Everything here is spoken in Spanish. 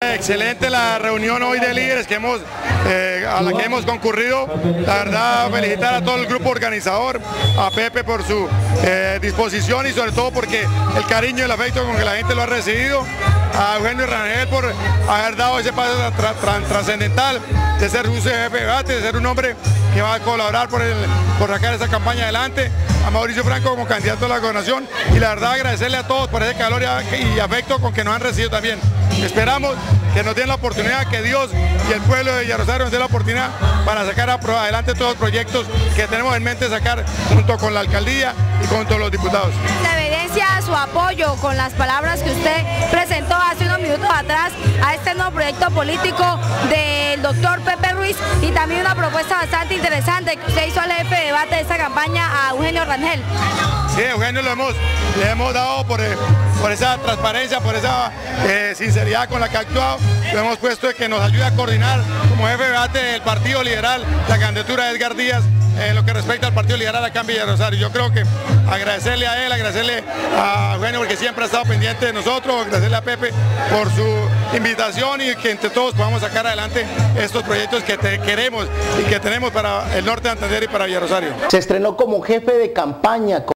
Excelente la reunión hoy de líderes que hemos, eh, a la que hemos concurrido. La verdad, felicitar a todo el grupo organizador, a Pepe por su eh, disposición y sobre todo porque el cariño y el afecto con que la gente lo ha recibido. A Eugenio Rangel por haber dado ese paso trascendental de ser un jefe de ser un hombre que va a colaborar por, por sacar esa campaña adelante. A Mauricio Franco como candidato a la gobernación y la verdad agradecerle a todos por ese calor y afecto con que nos han recibido también. Esperamos que nos den la oportunidad, que Dios y el pueblo de Villarrosario nos den la oportunidad para sacar adelante todos los proyectos que tenemos en mente sacar junto con la alcaldía y con todos los diputados. Se evidencia su apoyo con las palabras que usted presentó hace unos minutos atrás a este nuevo proyecto político del doctor Pepe Ruiz también una propuesta bastante interesante que hizo al jefe de debate de esta campaña a Eugenio Rangel. Sí, Eugenio lo hemos, le hemos dado por, eh, por esa transparencia, por esa eh, sinceridad con la que ha actuado. Lo hemos puesto de que nos ayude a coordinar como jefe de debate del Partido Liberal la candidatura de Edgar Díaz en lo que respecta al Partido Liberal acá en Villa Rosario. Yo creo que agradecerle a él, agradecerle a Eugenio porque siempre ha estado pendiente de nosotros, agradecerle a Pepe por su invitación y que entre todos podamos sacar adelante estos proyectos que queremos y que tenemos para el norte de Santander y para Villa Rosario. Se estrenó como jefe de campaña